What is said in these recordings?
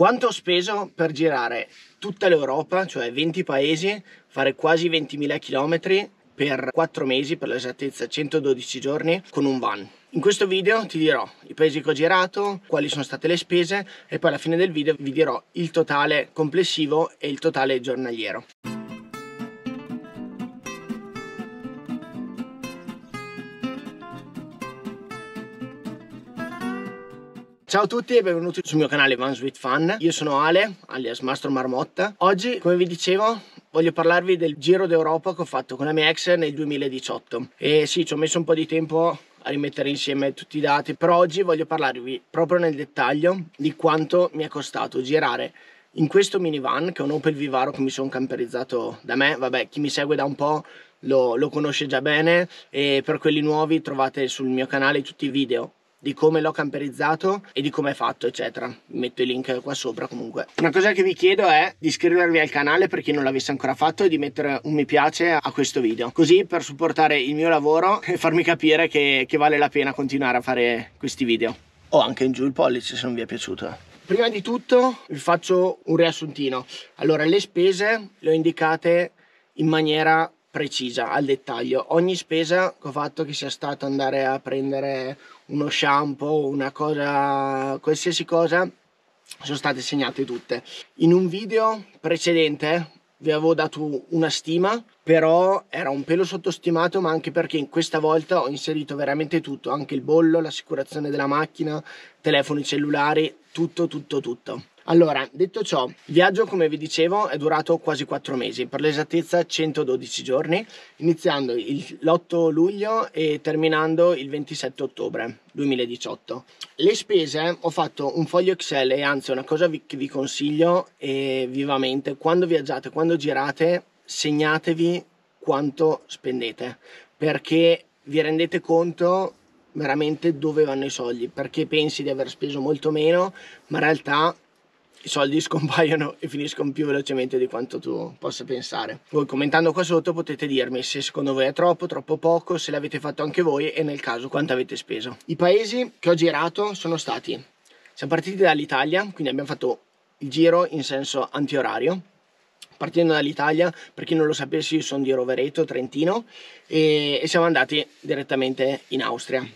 Quanto ho speso per girare tutta l'Europa, cioè 20 paesi, fare quasi 20.000 km per 4 mesi, per l'esattezza 112 giorni, con un van. In questo video ti dirò i paesi che ho girato, quali sono state le spese e poi alla fine del video vi dirò il totale complessivo e il totale giornaliero. Ciao a tutti e benvenuti sul mio canale Van Sweet Fun. Io sono Ale, alias Mastro Marmotta. Oggi, come vi dicevo, voglio parlarvi del giro d'Europa che ho fatto con la mia ex nel 2018. E sì, ci ho messo un po' di tempo a rimettere insieme tutti i dati, però oggi voglio parlarvi proprio nel dettaglio di quanto mi è costato girare in questo minivan, che è un Opel Vivaro che mi sono camperizzato da me. Vabbè, chi mi segue da un po' lo, lo conosce già bene e per quelli nuovi trovate sul mio canale tutti i video di come l'ho camperizzato e di come è fatto eccetera. Metto i link qua sopra comunque. Una cosa che vi chiedo è di iscrivervi al canale per chi non l'avesse ancora fatto e di mettere un mi piace a questo video. Così per supportare il mio lavoro e farmi capire che, che vale la pena continuare a fare questi video. O anche in giù il pollice se non vi è piaciuto. Prima di tutto vi faccio un riassuntino. Allora, le spese le ho indicate in maniera precisa, al dettaglio. Ogni spesa che ho fatto, che sia stato andare a prendere uno shampoo, una cosa, qualsiasi cosa, sono state segnate tutte. In un video precedente vi avevo dato una stima, però era un pelo sottostimato, ma anche perché in questa volta ho inserito veramente tutto, anche il bollo, l'assicurazione della macchina, telefoni cellulari, tutto, tutto, tutto. Allora, detto ciò, il viaggio, come vi dicevo, è durato quasi 4 mesi, per l'esattezza 112 giorni, iniziando l'8 luglio e terminando il 27 ottobre 2018. Le spese, ho fatto un foglio Excel e anzi una cosa che vi consiglio eh, vivamente, quando viaggiate, quando girate, segnatevi quanto spendete, perché vi rendete conto veramente dove vanno i soldi, perché pensi di aver speso molto meno, ma in realtà i soldi scompaiono e finiscono più velocemente di quanto tu possa pensare. Voi commentando qua sotto potete dirmi se secondo voi è troppo, troppo poco, se l'avete fatto anche voi e nel caso quanto avete speso. I paesi che ho girato sono stati, siamo partiti dall'Italia, quindi abbiamo fatto il giro in senso antiorario, partendo dall'Italia, per chi non lo sapesse io sono di Rovereto, Trentino, e, e siamo andati direttamente in Austria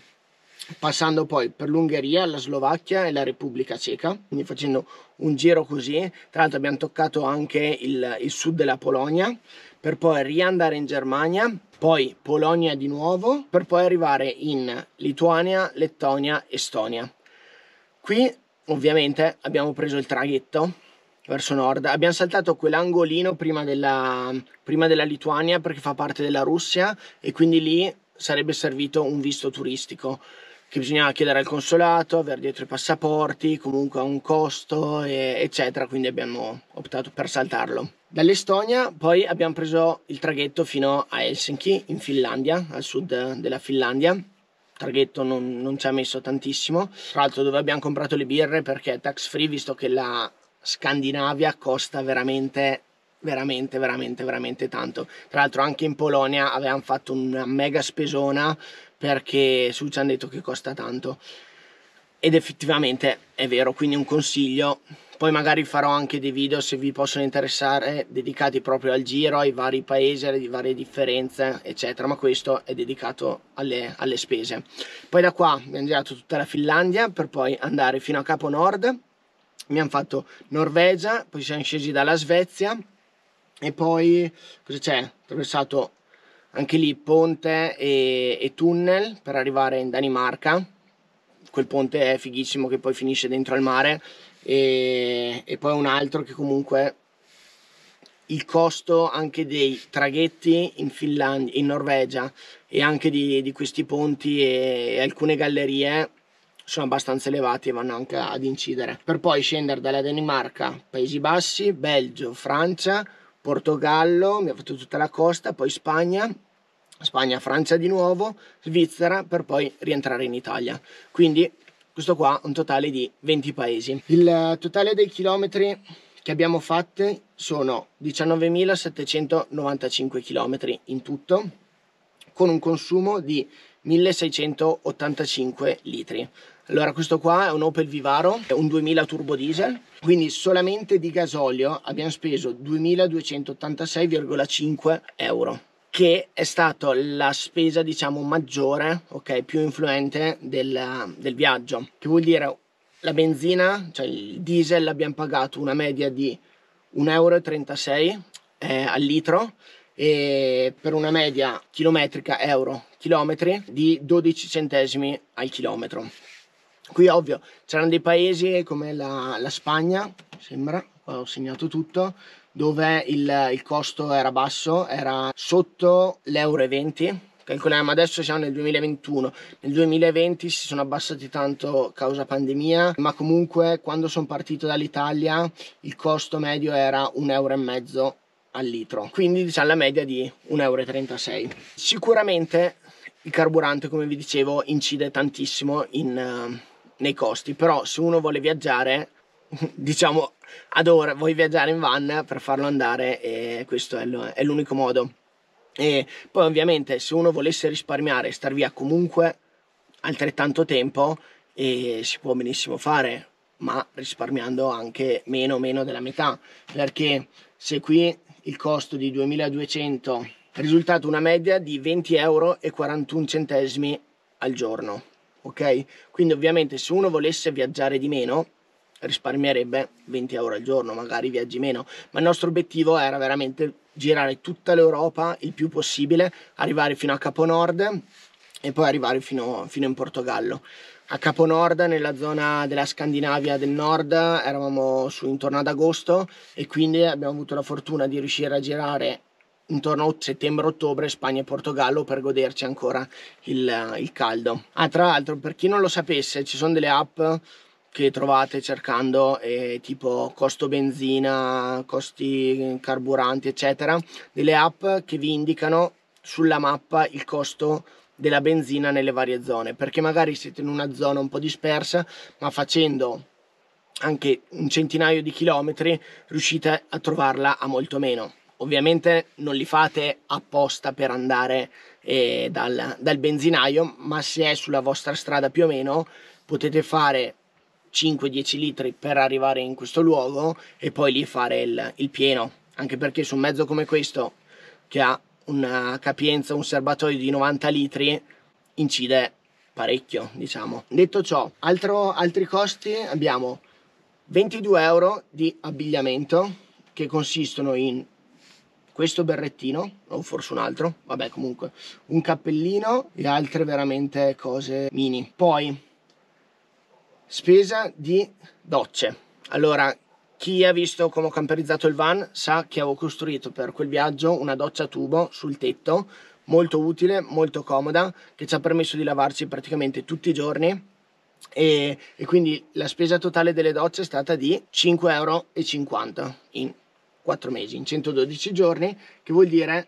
passando poi per l'Ungheria, la Slovacchia e la Repubblica Ceca, quindi facendo un giro così. Tra l'altro abbiamo toccato anche il, il sud della Polonia, per poi riandare in Germania, poi Polonia di nuovo, per poi arrivare in Lituania, Lettonia, Estonia. Qui ovviamente abbiamo preso il traghetto verso nord, abbiamo saltato quell'angolino prima della, prima della Lituania perché fa parte della Russia e quindi lì sarebbe servito un visto turistico che bisognava chiedere al consolato, avere dietro i passaporti, comunque a un costo, e, eccetera, quindi abbiamo optato per saltarlo. Dall'Estonia poi abbiamo preso il traghetto fino a Helsinki, in Finlandia, al sud della Finlandia. Il traghetto non, non ci ha messo tantissimo, tra l'altro dove abbiamo comprato le birre perché è tax free visto che la Scandinavia costa veramente veramente veramente veramente tanto. Tra l'altro anche in Polonia avevamo fatto una mega spesona perché su ci hanno detto che costa tanto. Ed effettivamente è vero quindi un consiglio. Poi magari farò anche dei video se vi possono interessare dedicati proprio al giro ai vari paesi alle varie differenze eccetera ma questo è dedicato alle, alle spese. Poi da qua abbiamo girato tutta la Finlandia per poi andare fino a Capo Nord. Abbiamo fatto Norvegia poi siamo scesi dalla Svezia e poi cosa c'è? attraversato anche lì ponte e, e, tunnel per arrivare in Danimarca. Quel ponte è fighissimo che poi finisce dentro al mare. E, e poi un altro che comunque il costo anche dei traghetti in Finlandia, in Norvegia e anche di, di questi ponti e, e alcune gallerie sono abbastanza elevati e vanno anche ad incidere. Per poi scendere dalla Danimarca, Paesi Bassi, Belgio, Francia Portogallo, mi ha fatto tutta la costa, poi Spagna, Spagna, Francia di nuovo, Svizzera per poi rientrare in Italia. Quindi questo qua un totale di 20 paesi. Il totale dei chilometri che abbiamo fatti sono 19.795 km in tutto, con un consumo di 1685 litri. Allora, questo qua è un Opel Vivaro, è un 2000 turbo diesel, quindi solamente di gasolio abbiamo speso 2286,5 euro che è stata la spesa diciamo maggiore, ok, più influente del, del viaggio, che vuol dire la benzina, cioè il diesel l'abbiamo pagato una media di 1,36 euro eh, al litro e per una media chilometrica euro chilometri di 12 centesimi al chilometro. Qui ovvio c'erano dei paesi come la, la Spagna, sembra, qua ho segnato tutto, dove il, il costo era basso, era sotto l'euro e 20 calcoliamo adesso siamo nel 2021 nel 2020 si sono abbassati tanto causa pandemia ma comunque quando sono partito dall'Italia il costo medio era un euro e mezzo al litro. Quindi diciamo la media di 1,36 euro sicuramente il carburante come vi dicevo incide tantissimo in, nei costi però se uno vuole viaggiare diciamo ad ora vuoi viaggiare in van per farlo andare e questo è l'unico modo. E poi ovviamente se uno volesse risparmiare e star via comunque altrettanto tempo si può benissimo fare ma risparmiando anche meno meno della metà. Perché se qui il costo di 2200 è risultato una media di 20 euro e 41 centesimi al giorno ok quindi ovviamente se uno volesse viaggiare di meno risparmierebbe 20 euro al giorno magari viaggi meno ma il nostro obiettivo era veramente girare tutta l'Europa il più possibile, arrivare fino a Capo Nord e poi arrivare fino, fino in Portogallo. A Capo Nord, nella zona della Scandinavia del nord, eravamo su intorno ad agosto e quindi abbiamo avuto la fortuna di riuscire a girare intorno a settembre-ottobre Spagna e Portogallo per goderci ancora il, il caldo. Ah, tra l'altro, per chi non lo sapesse, ci sono delle app che trovate cercando eh, tipo costo benzina, costi carburanti eccetera, delle app che vi indicano sulla mappa il costo della benzina nelle varie zone, perché magari siete in una zona un po' dispersa, ma facendo anche un centinaio di chilometri riuscite a trovarla a molto meno. Ovviamente non li fate apposta per andare eh, dal, dal benzinaio, ma se è sulla vostra strada più o meno potete fare 5-10 litri per arrivare in questo luogo e poi lì fare il, il pieno. Anche perché su un mezzo come questo che ha una capienza, un serbatoio di 90 litri incide parecchio diciamo. Detto ciò altro, altri costi abbiamo 22 euro di abbigliamento che consistono in questo berrettino o forse un altro vabbè comunque un cappellino e altre veramente cose mini poi Spesa di docce. Allora, chi ha visto come ho camperizzato il van sa che avevo costruito per quel viaggio una doccia a tubo sul tetto, molto utile, molto comoda, che ci ha permesso di lavarci praticamente tutti i giorni e, e quindi la spesa totale delle docce è stata di 5,50 euro in 4 mesi, in 112 giorni, che vuol dire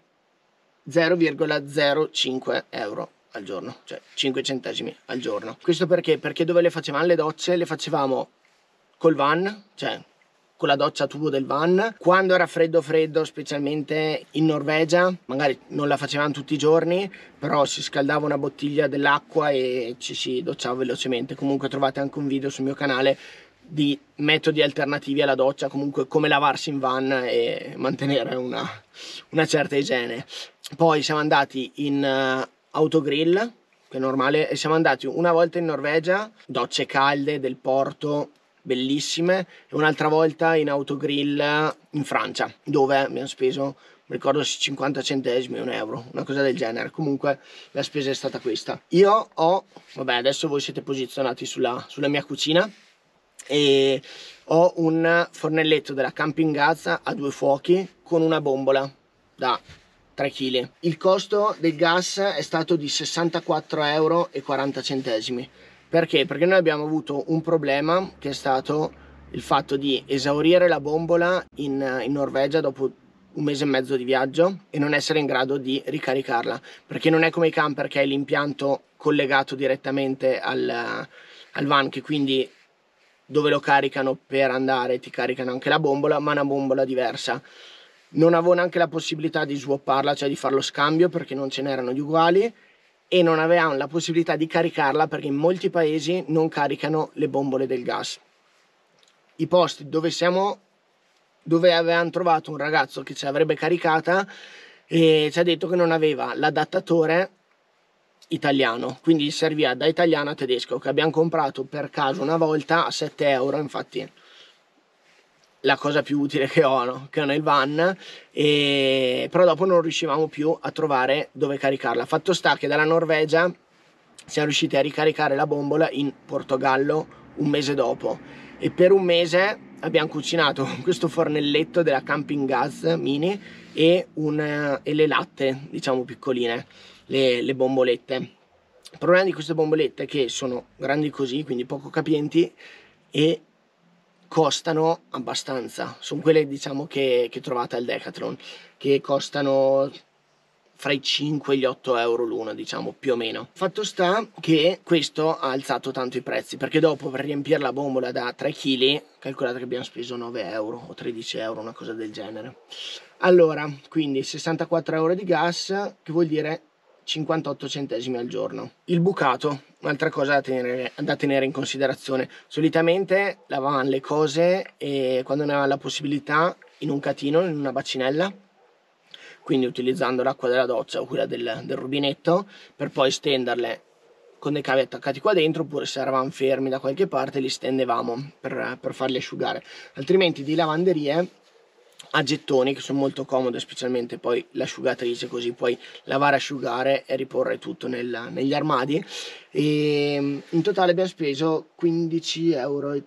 0,05 euro al giorno, cioè 5 centesimi al giorno. Questo perché? Perché dove le facevamo le docce? Le facevamo col van, cioè con la doccia a tubo del van. Quando era freddo freddo, specialmente in Norvegia, magari non la facevamo tutti i giorni, però si scaldava una bottiglia dell'acqua e ci si docciava velocemente. Comunque trovate anche un video sul mio canale di metodi alternativi alla doccia, comunque come lavarsi in van e mantenere una, una certa igiene. Poi siamo andati in autogrill, che è normale, e siamo andati una volta in Norvegia, docce calde del porto, bellissime, e un'altra volta in autogrill in Francia, dove abbiamo speso, ricordo 50 centesimi, un euro, una cosa del genere. Comunque la spesa è stata questa. Io ho, vabbè adesso voi siete posizionati sulla, sulla mia cucina, e ho un fornelletto della Camping Gas a due fuochi con una bombola da 3 kg. Il costo del gas è stato di 64,40 euro. Perché? Perché noi abbiamo avuto un problema che è stato il fatto di esaurire la bombola in, in Norvegia dopo un mese e mezzo di viaggio e non essere in grado di ricaricarla perché non è come i camper che hai l'impianto collegato direttamente al, al van che quindi dove lo caricano per andare ti caricano anche la bombola ma una bombola diversa non avevo neanche la possibilità di swapparla, cioè di fare lo scambio perché non ce n'erano di uguali e non avevamo la possibilità di caricarla perché in molti paesi non caricano le bombole del gas. I posti dove siamo dove avevamo trovato un ragazzo che ci avrebbe caricata e ci ha detto che non aveva l'adattatore italiano, quindi serviva da italiano a tedesco che abbiamo comprato per caso una volta a 7 euro, infatti la cosa più utile che ho, no? che ho nel van, e... però dopo non riuscivamo più a trovare dove caricarla. Fatto sta che dalla Norvegia siamo riusciti a ricaricare la bombola in Portogallo un mese dopo e per un mese abbiamo cucinato questo fornelletto della camping gas mini e, un, e le latte, diciamo piccoline, le, le bombolette. Il problema di queste bombolette è che sono grandi così, quindi poco capienti e costano abbastanza. Sono quelle diciamo che, che trovate al Decathlon, che costano fra i 5 e gli 8 euro l'una, diciamo più o meno. Fatto sta che questo ha alzato tanto i prezzi perché dopo per riempire la bombola da 3 kg, calcolate che abbiamo speso 9 euro o 13 euro, una cosa del genere. Allora, quindi 64 euro di gas, che vuol dire 58 centesimi al giorno. Il bucato, un'altra cosa da tenere, da tenere, in considerazione. Solitamente lavavamo le cose e quando ne avevamo la possibilità in un catino, in una bacinella, quindi utilizzando l'acqua della doccia o quella del, del rubinetto per poi stenderle con dei cavi attaccati qua dentro oppure se eravamo fermi da qualche parte li stendevamo per, per farli asciugare altrimenti di lavanderie a gettoni che sono molto comode specialmente poi l'asciugatrice così puoi lavare asciugare e riporre tutto nel, negli armadi. E in totale abbiamo speso 15,38 euro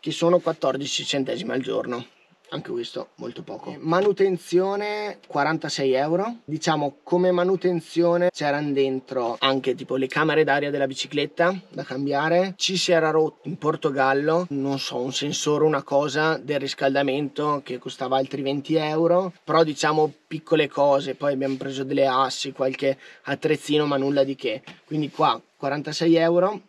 che sono 14 centesimi al giorno anche questo molto poco. Manutenzione 46 euro. Diciamo come manutenzione c'erano dentro anche tipo le camere d'aria della bicicletta da cambiare. Ci si era rotto in Portogallo, non so, un sensore, una cosa del riscaldamento che costava altri 20 euro. Però diciamo piccole cose, poi abbiamo preso delle assi, qualche attrezzino ma nulla di che. Quindi qua 46 euro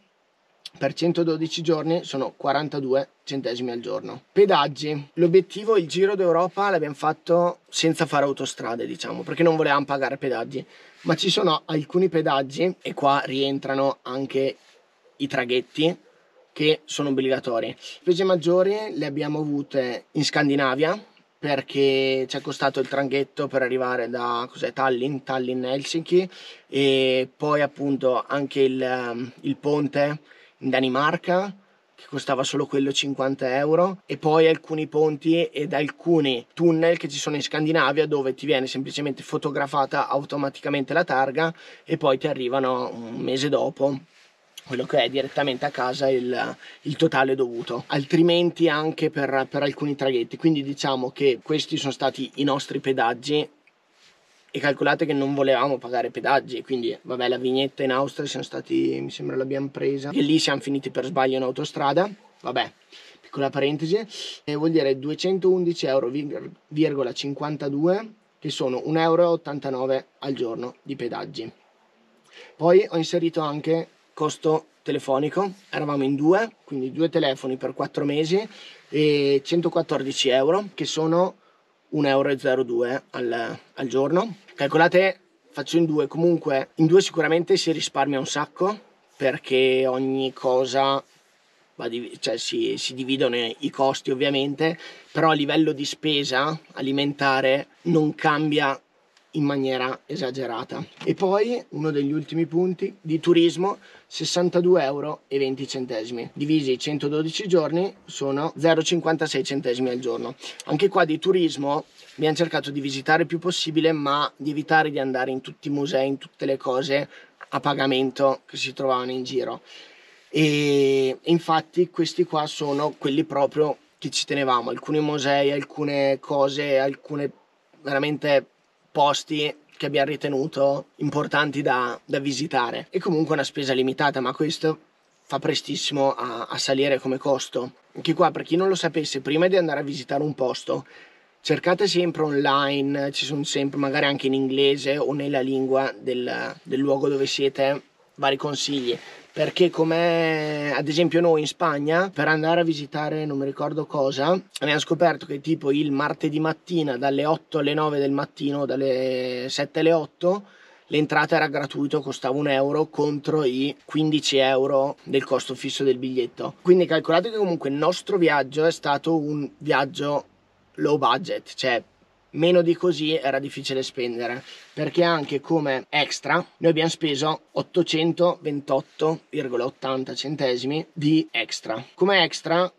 per 112 giorni sono 42 centesimi al giorno. Pedaggi. L'obiettivo, il giro d'Europa l'abbiamo fatto senza fare autostrade, diciamo, perché non volevamo pagare pedaggi. Ma ci sono alcuni pedaggi, e qua rientrano anche i traghetti, che sono obbligatori. Spese maggiori le abbiamo avute in Scandinavia, perché ci è costato il traghetto per arrivare da Tallinn, Tallinn, Helsinki e poi appunto anche il, il ponte in Danimarca che costava solo quello 50 euro e poi alcuni ponti ed alcuni tunnel che ci sono in Scandinavia dove ti viene semplicemente fotografata automaticamente la targa e poi ti arrivano un mese dopo. Quello che è direttamente a casa il, il totale dovuto. Altrimenti anche per, per alcuni traghetti. Quindi diciamo che questi sono stati i nostri pedaggi e calcolate che non volevamo pagare pedaggi quindi vabbè la vignetta in Austria siamo stati mi sembra l'abbiamo presa. E lì siamo finiti per sbaglio in autostrada. Vabbè piccola parentesi. E vuol dire 211,52 euro che sono 1,89 euro al giorno di pedaggi. Poi ho inserito anche costo telefonico. Eravamo in due quindi due telefoni per 4 mesi e 114 euro che sono 1,02 euro al, al giorno. Calcolate, faccio in due, comunque in due sicuramente si risparmia un sacco perché ogni cosa cioè si, si, dividono i costi ovviamente, però a livello di spesa alimentare non cambia in maniera esagerata. E poi uno degli ultimi punti di turismo 62 euro 20 centesimi divisi 112 giorni sono 0,56 centesimi al giorno. Anche qua di turismo abbiamo cercato di visitare il più possibile ma di evitare di andare in tutti i musei, in tutte le cose a pagamento che si trovavano in giro. E infatti questi qua sono quelli proprio che ci tenevamo, alcuni musei, alcune cose, alcune veramente posti che abbiamo ritenuto importanti da, da visitare. E comunque una spesa limitata ma questo fa prestissimo a, a salire come costo. Anche qua per chi non lo sapesse prima di andare a visitare un posto cercate sempre online ci sono sempre magari anche in inglese o nella lingua del, del luogo dove siete vari consigli perché come ad esempio noi in Spagna per andare a visitare non mi ricordo cosa abbiamo scoperto che tipo il martedì mattina dalle 8 alle 9 del mattino dalle 7 alle 8 l'entrata era gratuito, costava un euro contro i 15 euro del costo fisso del biglietto. Quindi calcolate che comunque il nostro viaggio è stato un viaggio low budget, cioè meno di così era difficile spendere perché anche come extra noi abbiamo speso 828,80 centesimi di extra come extra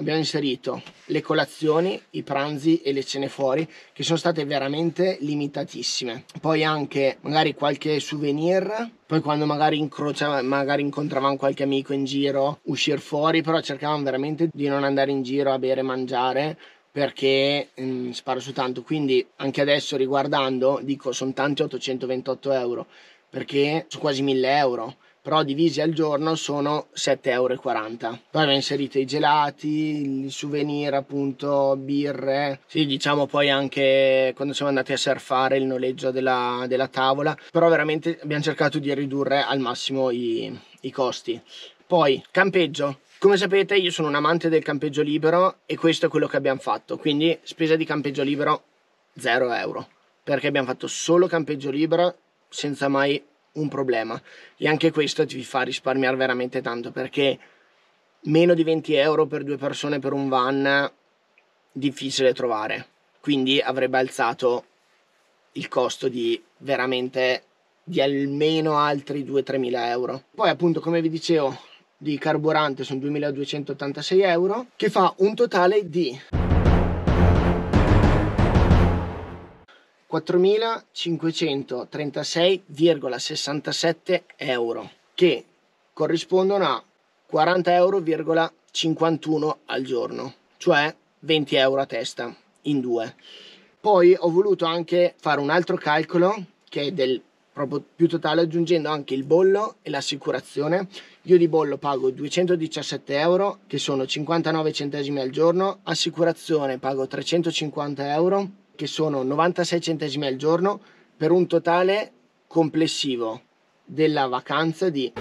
abbiamo inserito le colazioni, i pranzi e le cene fuori che sono state veramente limitatissime. Poi anche magari qualche souvenir, poi quando magari, incrocia, magari incontravamo qualche amico in giro, uscire fuori, però cercavamo veramente di non andare in giro a bere e mangiare perché mh, mm, sparo su tanto. Quindi anche adesso riguardando dico sono tanti 828 euro perché sono quasi 1000 euro però divisi al giorno sono 7,40 euro. Poi abbiamo inserito i gelati, i souvenir appunto, birre, sì diciamo poi anche quando siamo andati a surfare il noleggio della, della tavola, però veramente abbiamo cercato di ridurre al massimo i, i costi. Poi campeggio, come sapete io sono un amante del campeggio libero e questo è quello che abbiamo fatto, quindi spesa di campeggio libero 0 euro, perché abbiamo fatto solo campeggio libero senza mai un problema. E anche questo ti fa risparmiare veramente tanto perché meno di 20 euro per due persone per un van difficile trovare. Quindi avrebbe alzato il costo di veramente di almeno altri 2-3 mila euro. Poi appunto come vi dicevo di carburante sono 2286 euro che fa un totale di 4.536,67 euro che corrispondono a 40,51 euro al giorno, cioè 20 euro a testa in due. Poi ho voluto anche fare un altro calcolo che è del proprio più totale aggiungendo anche il bollo e l'assicurazione. Io di bollo pago 217 euro che sono 59 centesimi al giorno, assicurazione pago 350 euro che sono 96 centesimi al giorno per un totale complessivo della vacanza di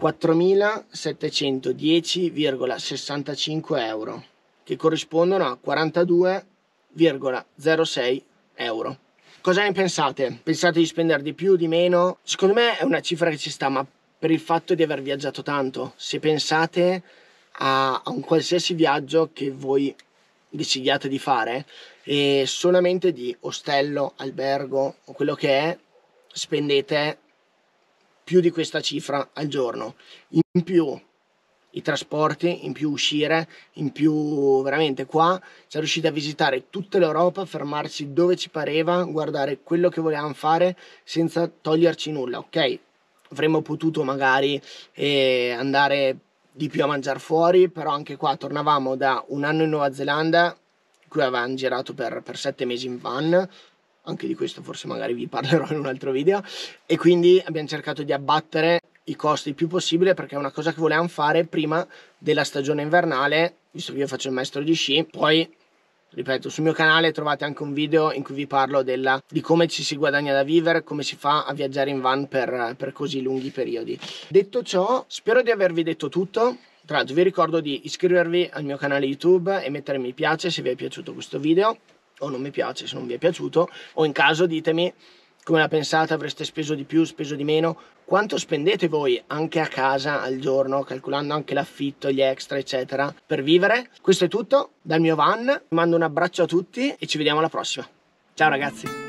4.710,65 euro che corrispondono a 42,06 euro. Cosa ne pensate? Pensate di spendere di più, di meno? Secondo me è una cifra che ci sta, ma per il fatto di aver viaggiato tanto, se pensate a, a un qualsiasi viaggio che voi decidiate di fare e solamente di ostello, albergo o quello che è spendete più di questa cifra al giorno in più i trasporti, in più uscire, in più veramente qua siamo riusciti a visitare tutta l'Europa, fermarci dove ci pareva, guardare quello che volevamo fare senza toglierci nulla, ok? Avremmo potuto magari eh, andare di più a mangiare fuori, però anche qua tornavamo da un anno in Nuova Zelanda, cui avevamo girato per, per sette mesi in van, anche di questo forse magari vi parlerò in un altro video, e quindi abbiamo cercato di abbattere i costi il più possibile perché è una cosa che volevamo fare prima della stagione invernale, visto che io faccio il maestro di sci, poi ripeto, sul mio canale trovate anche un video in cui vi parlo della, di come ci si guadagna da vivere, come si fa a viaggiare in van per, per così lunghi periodi. Detto ciò, spero di avervi detto tutto. Tra l'altro vi ricordo di iscrivervi al mio canale YouTube e mettere mi piace se vi è piaciuto questo video o non mi piace se non vi è piaciuto o in caso ditemi come la pensate, avreste speso di più, speso di meno, quanto spendete voi anche a casa al giorno, calcolando anche l'affitto, gli extra, eccetera, per vivere. Questo è tutto dal mio van, mando un abbraccio a tutti e ci vediamo alla prossima. Ciao ragazzi!